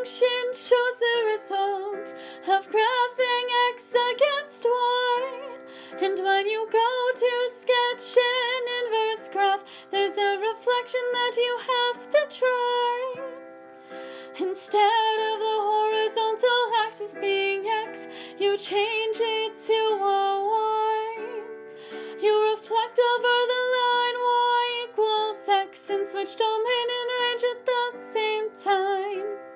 Function shows the result of graphing x against y. And when you go to sketch an inverse graph, there's a reflection that you have to try. Instead of the horizontal axis being x, you change it to a y. You reflect over the line y equals x and switch domain and range at the same time.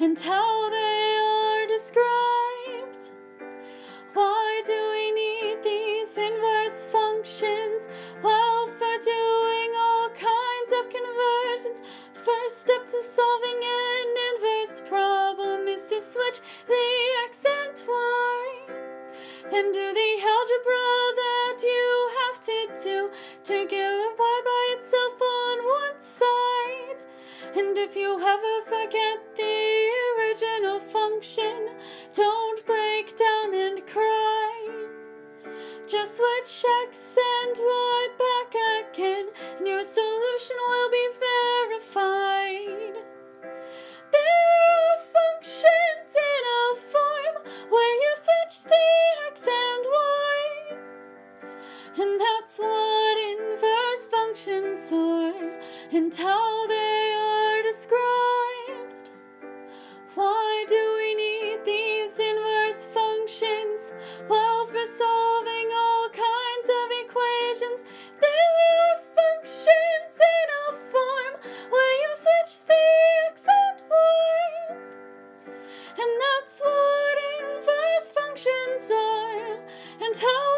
And how they are described. Why do we need these inverse functions? Well, for doing all kinds of conversions. First step to solving an inverse problem is to switch the x and y. Then do the algebra that you have to do to get a y by itself on one side. And if you ever forget the original function, don't break down and cry. Just switch x and y back again, and your solution will be verified. There are functions in a form where you switch the x and y. And that's what inverse functions are and how they and a form where you switch the x and y. And that's what inverse functions are and how